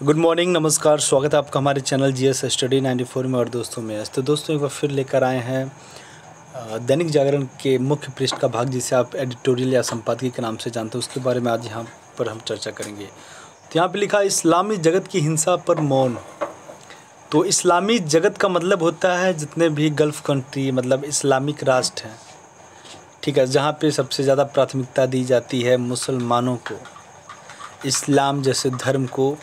Good morning नमस्कार, स्वागत है आपका हमारे चैनल जी एस स्टडी 94 में और दोस्तों में। तो दोस्तों, एक बार फिर लेकर आए हैं दैनिक जागरण के मुख्य पृष्ठ का भाग, जिसे आप एडिटोरियल या संपादकीय के नाम से जानते हैं, उसके बारे में आज यहाँ पर हम चर्चा करेंगे। तो यहाँ पे लिखा इस्लामी जगत की हिंसा पर मौन। तो इस्लामी जगत का मतलब होता है, जितने भी गल्फ़ कंट्री मतलब इस्लामिक राष्ट्र हैं। ठीक है, जहाँ पे सबसे ज़्यादा प्राथमिकता दी जाती है मुसलमानों को। इस्लाम जैसे धर्म को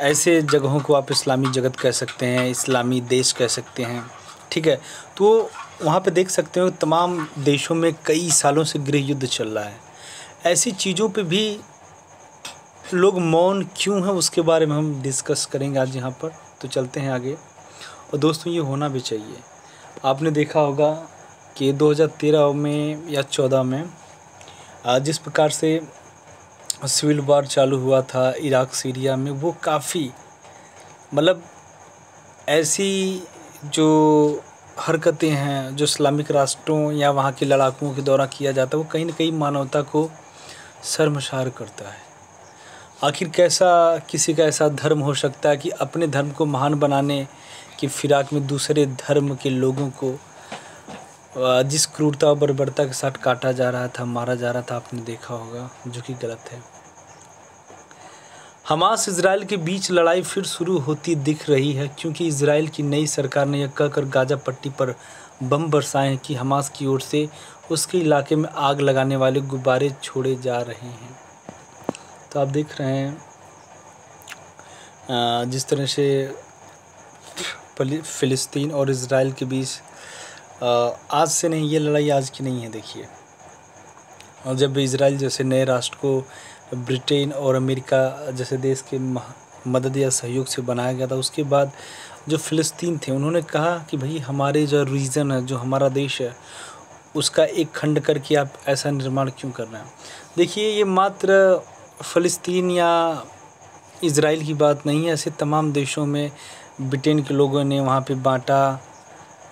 ऐसे जगहों को आप इस्लामी जगत कह सकते हैं, इस्लामी देश कह सकते हैं, ठीक है? तो वहाँ पे देख सकते हो तमाम देशों में कई सालों से गृह युद्ध चल रहा है। ऐसी चीज़ों पे भी लोग मौन क्यों हैं, उसके बारे में हम डिस्कस करेंगे आज यहाँ पर। तो चलते हैं आगे। और दोस्तों, ये होना भी चाहिए। आपने देखा होगा कि 2013 में या 14 में जिस प्रकार से सिविल वार चालू हुआ था इराक, सीरिया में, वो काफ़ी मतलब ऐसी जो हरकतें हैं, जो इस्लामिक राष्ट्रों या वहाँ के लड़ाकुओं के द्वारा किया जाता है, वो कहीं ना कहीं मानवता को शर्मसार करता है। आखिर कैसा, किसी का ऐसा धर्म हो सकता है कि अपने धर्म को महान बनाने की फिराक में दूसरे धर्म के लोगों को जिस क्रूरता और बर्बरता के साथ काटा जा रहा था, मारा जा रहा था, आपने देखा होगा, जो कि गलत है। हमास इसराइल के बीच लड़ाई फिर शुरू होती दिख रही है, क्योंकि इसराइल की नई सरकार ने यह कहकर गाजा पट्टी पर बम बरसाए हैं कि हमास की ओर से उसके इलाके में आग लगाने वाले गुब्बारे छोड़े जा रहे हैं। तो आप देख रहे हैं जिस तरह से फली- फ़िलिस्तीन और इसराइल के बीच आज से नहीं, ये लड़ाई आज की नहीं है, देखिए। और जब इसराइल जैसे नए राष्ट्र को ब्रिटेन और अमेरिका जैसे देश के मदद या सहयोग से बनाया गया था। उसके बाद जो फ़िलिस्तीन थे, उन्होंने कहा कि भाई, हमारे जो रीजन है, जो हमारा देश है, उसका एक खंड करके आप ऐसा निर्माण क्यों कर रहे हैं? देखिए, ये मात्र फ़लस्तीन या इसराइल की बात नहीं है। ऐसे तमाम देशों में ब्रिटेन के लोगों ने वहाँ पे बांटा,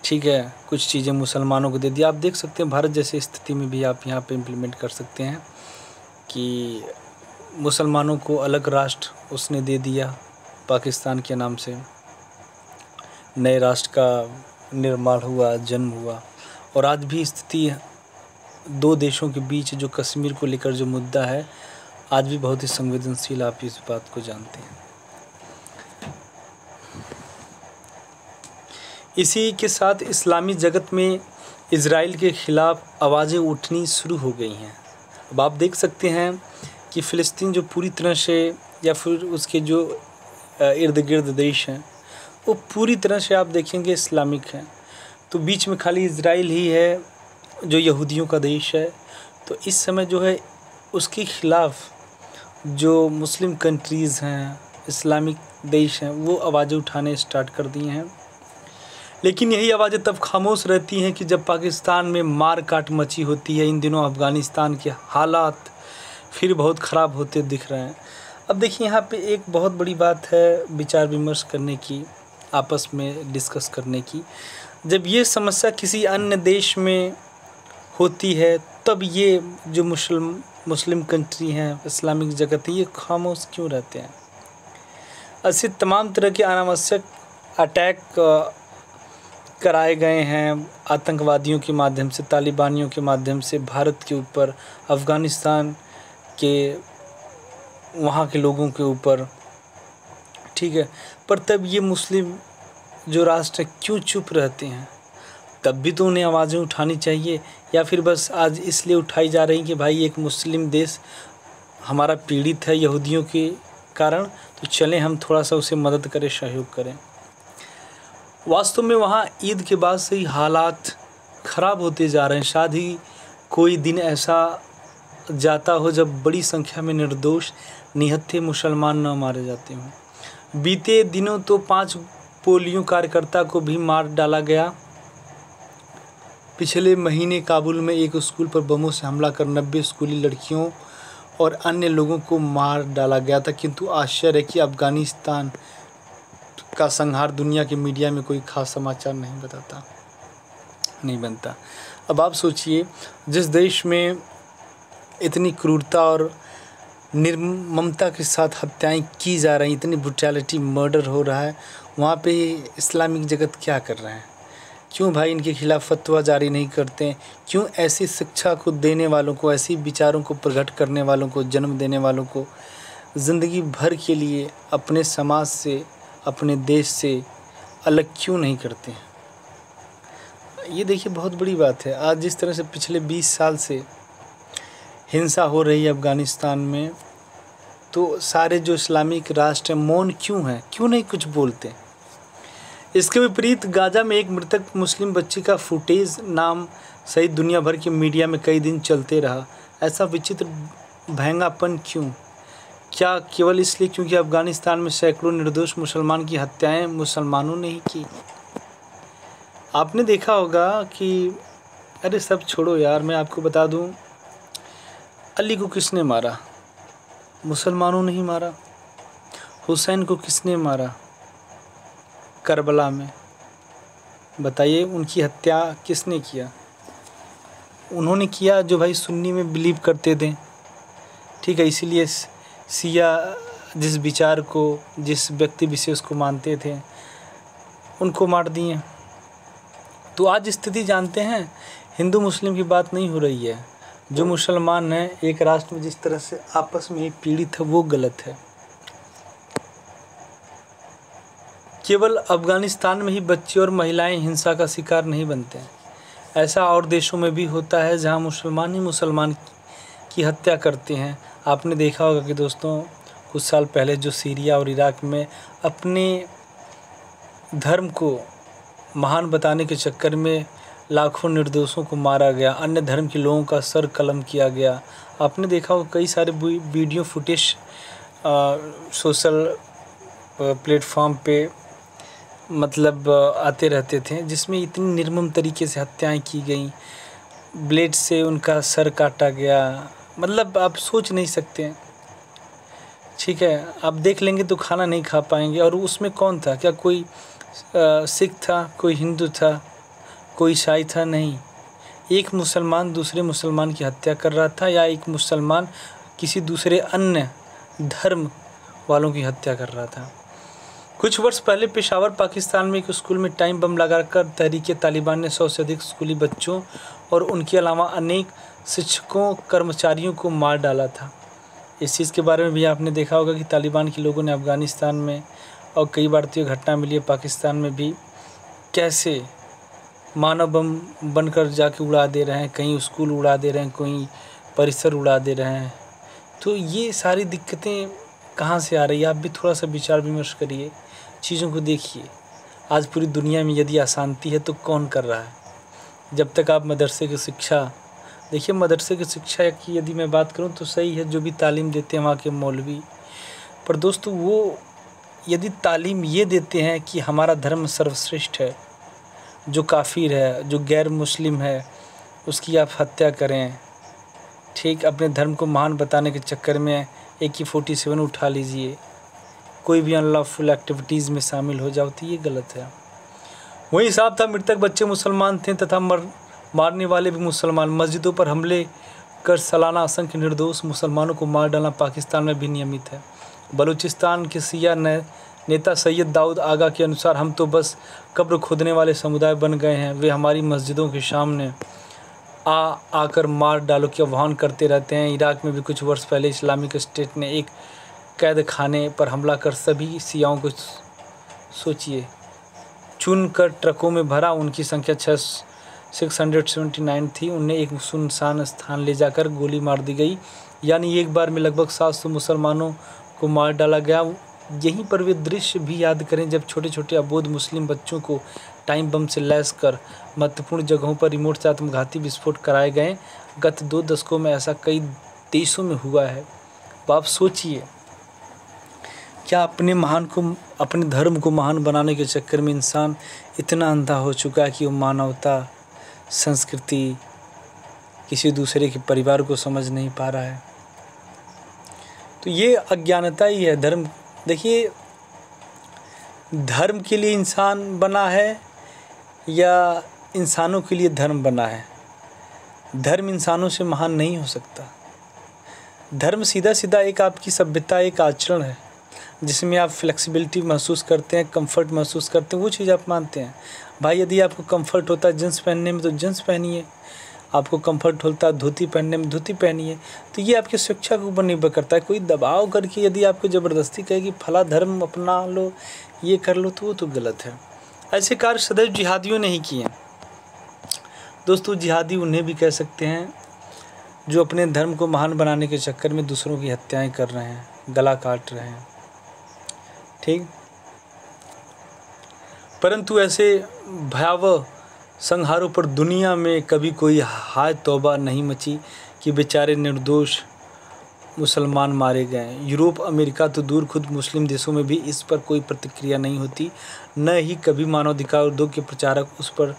ठीक है, कुछ चीज़ें मुसलमानों को दे दिया आप देख सकते हैं, भारत जैसी स्थिति में भी आप यहाँ पे इम्प्लीमेंट कर सकते हैं कि मुसलमानों को अलग राष्ट्र उसने दे दिया पाकिस्तान के नाम से। नए राष्ट्र का निर्माण हुआ, जन्म हुआ। और आज भी स्थिति दो देशों के बीच जो कश्मीर को लेकर जो मुद्दा है, आज भी बहुत ही संवेदनशील आप इस बात को जानते हैं। इसी के साथ इस्लामी जगत में इसराइल के ख़िलाफ़ आवाज़ें उठनी शुरू हो गई हैं। अब आप देख सकते हैं कि फ़िलिस्तीन जो पूरी तरह से या फिर उसके जो इर्द गिर्द देश हैं, वो पूरी तरह से आप देखेंगे इस्लामिक हैं। तो बीच में खाली इसराइल ही है, जो यहूदियों का देश है। तो इस समय जो है, उसके ख़िलाफ़ जो मुस्लिम कंट्रीज़ हैं, इस्लामिक देश हैं, वो आवाज़ें उठाने स्टार्ट कर दिए हैं। लेकिन यही आवाज़ें तब खामोश रहती हैं कि जब पाकिस्तान में मार काट मची होती है इन दिनों अफ़गानिस्तान के हालात फिर बहुत ख़राब होते दिख रहे हैं। अब देखिए, यहाँ पे एक बहुत बड़ी बात है विचार विमर्श करने की, आपस में डिस्कस करने की। जब ये समस्या किसी अन्य देश में होती है, तब ये जो मुस्लिम मुस्लिम कंट्री हैं इस्लामिक जगत है, ये खामोश क्यों रहते हैं? ऐसे तमाम तरह के अनावश्यक अटैक कराए गए हैं आतंकवादियों के माध्यम से, तालिबानियों के माध्यम से, भारत के ऊपर, अफ़गानिस्तान के वहाँ के लोगों के ऊपर। ठीक है, पर तब ये मुस्लिम जो राष्ट्र क्यों चुप रहते हैं? तब भी तो उन्हें आवाज़ें उठानी चाहिए, या फिर बस आज इसलिए उठाई जा रही कि भाई एक मुस्लिम देश हमारा पीड़ित है यहूदियों के कारण तो चलें हम थोड़ा सा उसे मदद करें, सहयोग करें। वास्तव में वहाँ ईद के बाद से ही हालात ख़राब होते जा रहे हैं। शायद ही कोई दिन ऐसा जाता हो जब बड़ी संख्या में निर्दोष, निहत्थे मुसलमान न मारे जाते हों। बीते दिनों तो पाँच पोलियो कार्यकर्ता को भी मार डाला गया। पिछले महीने काबुल में एक स्कूल पर बमों से हमला कर नब्बे स्कूली लड़कियों और अन्य लोगों को मार डाला गया था। किंतु आश्चर्य कि अफ़गानिस्तान का संहार दुनिया के मीडिया में कोई खास समाचार नहीं बताता, नहीं बनता। अब आप सोचिए, जिस देश में इतनी क्रूरता और निर्ममता के साथ हत्याएँ की जा रही इतनी ब्रुटैलिटी मर्डर हो रहा है, वहाँ पे इस्लामिक जगत क्या कर रहे हैं? क्यों भाई इनके खिलाफ फतवा जारी नहीं करते? क्यों ऐसी शिक्षा को देने वालों को, ऐसी विचारों को प्रकट करने वालों को, जन्म देने वालों को, ज़िंदगी भर के लिए अपने समाज से, अपने देश से अलग क्यों नहीं करते हैं? ये देखिए बहुत बड़ी बात है। आज जिस तरह से पिछले 20 साल से हिंसा हो रही है अफ़गानिस्तान में तो सारे जो इस्लामिक राष्ट्र हैं, मौन क्यों हैं? क्यों नहीं कुछ बोलते? इसके विपरीत गाज़ा में एक मृतक मुस्लिम बच्ची का फुटेज, नाम सहित दुनिया भर के मीडिया में कई दिन चलते रहा। ऐसा विचित्र, भयंगापन क्यों? क्या केवल इसलिए क्योंकि अफ़गानिस्तान में सैकड़ों निर्दोष मुसलमान की हत्याएँ मुसलमानों ने ही की? आपने देखा होगा कि, अरे सब छोड़ो यार, मैं आपको बता दूँ अली को किसने मारा? मुसलमानों ने ही मारा? हुसैन को किसने मारा? करबला में। बताइए, उनकी हत्या किसने किया? उन्होंने किया जो भाई सुन्नी में बिलीव करते थे। ठीक है, इसीलिए सिया जिस विचार को, जिस व्यक्ति विशेष को मानते थे, उनको मार दिए। तो आज स्थिति जानते हैं, हिंदू मुस्लिम की बात नहीं हो रही है। जो मुसलमान हैं, एक राष्ट्र में जिस तरह से आपस में ही पीड़ित है, वो गलत है। केवल अफ़गानिस्तान में ही बच्चे और महिलाएँ हिंसा का शिकार नहीं बनते हैं। ऐसा और देशों में भी होता है जहाँ मुसलमान ही मुसलमान की हत्या करते हैं। आपने देखा होगा कि दोस्तों, कुछ साल पहले जो सीरिया और इराक में अपने धर्म को महान बताने के चक्कर में लाखों निर्दोषों को मारा गया, अन्य धर्म के लोगों का सर कलम किया गया। आपने देखा हो कई सारे वीडियो फुटेज सोशल प्लेटफॉर्म पे मतलब आते रहते थे, जिसमें इतनी निर्मम तरीके से हत्याएँ की गई। ब्लेड से उनका सर काटा गया। मतलब आप सोच नहीं सकते। ठीक है, आप देख लेंगे तो खाना नहीं खा पाएँगे। और उसमें कौन था? क्या कोई सिख था? कोई हिंदू था? कोई ईसाई था नहीं। एक मुसलमान दूसरे मुसलमान की हत्या कर रहा था या एक मुसलमान किसी दूसरे अन्य धर्म वालों की हत्या कर रहा था। कुछ वर्ष पहले पेशावर पाकिस्तान में एक स्कूल में टाइम बम लगाकर तहरीक तालिबान ने सौ से अधिक स्कूली बच्चों और उनके अलावा अनेक शिक्षकों, कर्मचारियों को मार डाला था। इस चीज़ के बारे में भी आपने देखा होगा कि तालिबान के लोगों ने अफ़गानिस्तान में और कई बार तो ये घटना मिली है पाकिस्तान में भी। कैसे मानव बम बनकर जाके उड़ा दे रहे हैं, कहीं स्कूल उड़ा दे रहे हैं, कहीं परिसर उड़ा दे रहे हैं। तो ये सारी दिक्कतें कहाँ से आ रही है? आप भी थोड़ा सा विचार विमर्श करिए, चीज़ों को देखिए। आज पूरी दुनिया में यदि अशांति है तो कौन कर रहा है? जब तक आप मदरसे की शिक्षा, देखिए मदरसे की शिक्षा की यदि मैं बात करूँ तो सही है, जो भी तालीम देते हैं वहाँ के मौलवी। पर दोस्तों वो यदि तालीम ये देते हैं कि हमारा धर्म सर्वश्रेष्ठ है जो काफिर है, जो गैर मुस्लिम है, उसकी आप हत्या करें। ठीक, अपने धर्म को महान बताने के चक्कर में ए की फोर्टी सेवन उठा लीजिए। कोई भी अनलॉफुल एक्टिविटीज़ में शामिल हो जाओ तो ये गलत है। वही हिसाब था, मृतक बच्चे मुसलमान थे तथा मर, मारने वाले भी मुसलमान। मस्जिदों पर हमले कर सालाना असंख्य निर्दोष मुसलमानों को मार डालना पाकिस्तान में भी नियमित है। बलूचिस्तान के सिया नेता सैयद दाऊद आगा के अनुसार हम तो बस कब्र खोदने वाले समुदाय बन गए हैं। वे हमारी मस्जिदों के सामने आ, आकर मार डालो के आह्वान करते रहते हैं। इराक में भी कुछ वर्ष पहले इस्लामिक स्टेट ने एक कैद खाने पर हमला कर सभी सियाओं को सोचिए। चुन कर ट्रकों में भरा, उनकी संख्या छः सिक्स हंड्रेड सेवेंटी नाइन थी। उन्हें एक सुनसान स्थान ले जाकर गोली मार दी गई। यानी एक बार में लगभग सात सौ मुसलमानों को मार डाला गया। यहीं पर वे दृश्य भी याद करें जब छोटे छोटे अबोध मुस्लिम बच्चों को टाइम बम से लैस कर महत्वपूर्ण जगहों पर रिमोट से आत्मघाती विस्फोट कराए गए। गत दो दशकों में ऐसा कई देशों में हुआ है। तो आप सोचिए, क्या अपने महान को, अपने धर्म को महान बनाने के चक्कर में इंसान इतना अंधा हो चुका है कि वो मानवता, संस्कृति, किसी दूसरे के परिवार को समझ नहीं पा रहा है? तो ये अज्ञानता ही है, धर्म देखिए, धर्म के लिए इंसान बना है या इंसानों के लिए धर्म बना है? धर्म इंसानों से महान नहीं हो सकता। धर्म सीधा सीधा एक आपकी सभ्यता, एक आचरण है, जिसमें आप फ्लेक्सिबिलिटी महसूस करते हैं कंफर्ट महसूस करते हैं, वो चीज़ आप मानते हैं। भाई, यदि आपको कंफर्ट होता है जींस पहनने में तो जींस पहनिए। आपको कंफर्ट होता है, धोती पहनने में धोती पहनिए तो ये आपकी शिक्षा के ऊपर निर्भर करता है। कोई दबाव करके यदि आपको ज़बरदस्ती कहे कि फला धर्म अपना लो, ये कर लो तो वो तो गलत है। ऐसे कार्य सदैव जिहादियों ने ही किए दोस्तों, जिहादी उन्हें भी कह सकते हैं, जो अपने धर्म को महान बनाने के चक्कर में दूसरों की हत्याएँ कर रहे हैं, गला काट रहे हैं। ठीक? परंतु ऐसे भयावह संहारों पर दुनिया में कभी कोई हाय तौबा नहीं मची कि बेचारे निर्दोष मुसलमान मारे गए। यूरोप, अमेरिका तो दूर खुद मुस्लिम देशों में भी इस पर कोई प्रतिक्रिया नहीं होती। न ही कभी मानवाधिकार उद्योग के प्रचारक उस पर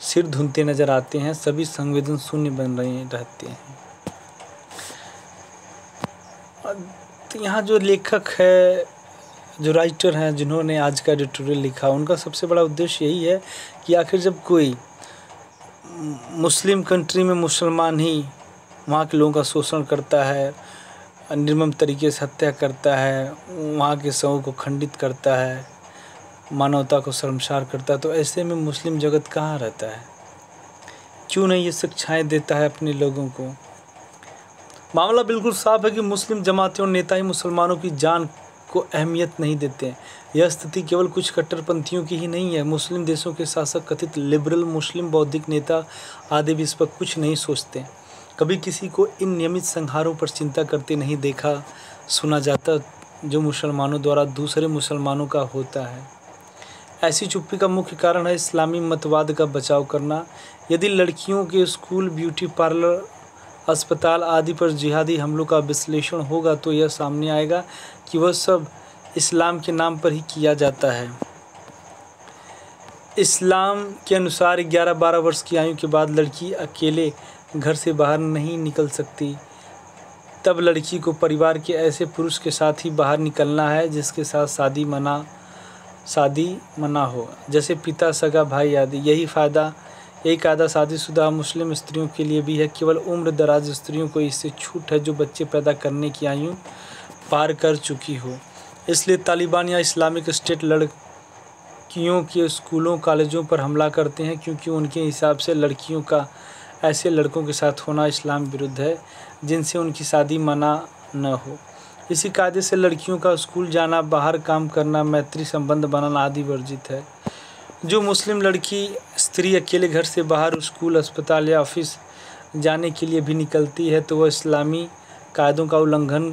सिर धुनते नज़र आते हैं। सभी संवेदन शून्य बन रहे रहते हैं। तो यहाँ जो लेखक है जो राइटर हैं, जिन्होंने आज का एडिटोरियल लिखा, उनका सबसे बड़ा उद्देश्य यही है कि आखिर जब कोई मुस्लिम कंट्री में मुसलमान ही वहाँ के लोगों का शोषण करता है, निर्मम तरीके से हत्या करता है, वहाँ के शवों को खंडित करता है, मानवता को शर्मसार करता है तो ऐसे में मुस्लिम जगत कहाँ रहता है? क्यों नहीं ये शिक्षाएँ देता है अपने लोगों को? मामला बिल्कुल साफ़ है कि मुस्लिम जमातें और नेता ही मुसलमानों की जान को अहमियत नहीं देते हैं। यह स्थिति केवल कुछ कट्टरपंथियों की ही नहीं है, मुस्लिम देशों के शासक, कथित लिबरल मुस्लिम बौद्धिक नेता आदि भी इस पर कुछ नहीं सोचते। कभी किसी को इन नियमित संहारों पर चिंता करते नहीं देखा सुना जाता, जो मुसलमानों द्वारा दूसरे मुसलमानों का होता है। ऐसी चुप्पी का मुख्य कारण है इस्लामी मतवाद का बचाव करना। यदि लड़कियों के स्कूल ब्यूटी पार्लर अस्पताल आदि पर जिहादी हमलों का विश्लेषण होगा तो यह सामने आएगा कि वह सब इस्लाम के नाम पर ही किया जाता है। इस्लाम के अनुसार 11-12 वर्ष की आयु के बाद लड़की अकेले घर से बाहर नहीं निकल सकती। तब लड़की को परिवार के ऐसे पुरुष के साथ ही बाहर निकलना है, जिसके साथ शादी मना शादी मना हो, जैसे पिता, सगा, भाई आदि। यही फ़ायदा एक आधा शादीशुदा मुस्लिम स्त्रियों के लिए भी है। केवल उम्र दराज स्त्रियों को इससे छूट है जो बच्चे पैदा करने की आयु पार कर चुकी हो। इसलिए तालिबान या इस्लामिक स्टेट लड़कियों के स्कूलों, कॉलेजों पर हमला करते हैं क्योंकि उनके हिसाब से लड़कियों का, ऐसे लड़कों के साथ होना इस्लाम विरुद्ध है, जिनसे उनकी शादी मना न हो। इसी कायदे से लड़कियों का स्कूल जाना, बाहर काम करना, मैत्री संबंध बनाना आदि वर्जित है। जो मुस्लिम लड़की स्त्री अकेले घर से बाहर स्कूल, अस्पताल या ऑफ़िस जाने के लिए भी निकलती है तो वह इस्लामी कायदों का उल्लंघन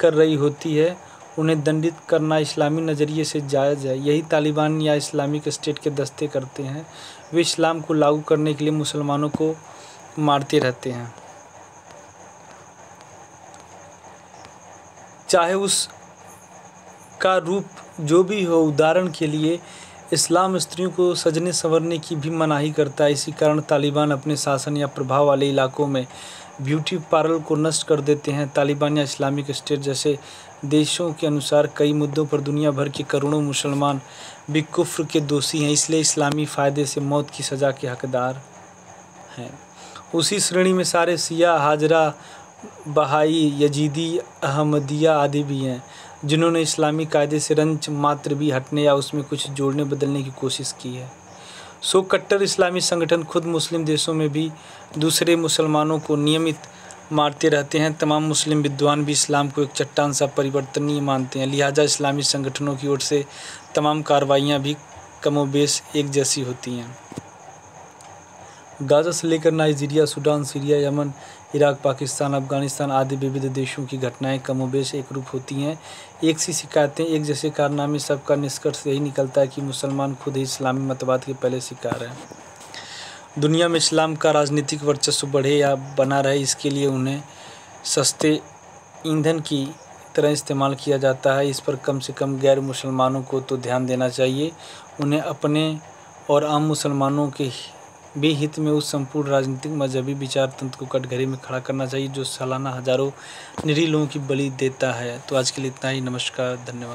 कर रही होती है। उन्हें दंडित करना इस्लामी नज़रिए से जायज़ है। यही तालिबान या इस्लामिक स्टेट के दस्ते करते हैं। वे इस्लाम को लागू करने के लिए मुसलमानों को मारते रहते हैं। चाहे उस का रूप जो भी हो, उदाहरण के लिए इस्लाम स्त्रियों को सजने संवरने की भी मनाही करता है। इसी कारण तालिबान अपने शासन या प्रभाव वाले इलाकों में ब्यूटी पार्लर को नष्ट कर देते हैं। तालिबान या इस्लामिक स्टेट जैसे देशों के अनुसार कई मुद्दों पर दुनिया भर के करोड़ों मुसलमान भी कुफ्र के दोषी हैं, इसलिए इस्लामी फ़ायदे से मौत की सज़ा के हकदार हैं। उसी श्रेणी में सारे सिया हाजरा, बहाई, यजीदी, अहमदिया आदि भी हैं। जिन्होंने इस्लामी कायदे से रंच मात्र भी हटने या उसमें कुछ जोड़ने बदलने की कोशिश की है। सो कट्टर इस्लामी संगठन खुद मुस्लिम देशों में भी दूसरे मुसलमानों को नियमित मारते रहते हैं। तमाम मुस्लिम विद्वान भी इस्लाम को एक चट्टान सा परिवर्तनीय मानते हैं। लिहाजा इस्लामी संगठनों की ओर से तमाम कार्रवाइयाँ भी कमोबेश एक जैसी होती हैं। गाज़ा से लेकर Nigeria, Sudan, Syria, Yemen Iraq, Pakistan, Afghanistan आदि विविध देशों की घटनाएँ कमोबेश एक रूप होती हैं। एक सी शिकायतें एक जैसे कारनामे, सबका निष्कर्ष यही निकलता है कि मुसलमान खुद ही इस्लामी मतवाद के पहले शिकार हैं। दुनिया में इस्लाम का राजनीतिक वर्चस्व बढ़े या बना रहे, इसके लिए उन्हें सस्ते ईंधन की तरह इस्तेमाल किया जाता है। इस पर कम से कम गैर मुसलमानों को तो ध्यान देना चाहिए। उन्हें अपने और आम मुसलमानों के भी हित में उस संपूर्ण राजनीतिक मजहबी विचार तंत्र को कटघरे में खड़ा करना चाहिए, जो सालाना हज़ारों निरीह लोगों की बलि देता है। तो आज के लिए इतना ही। नमस्कार, धन्यवाद।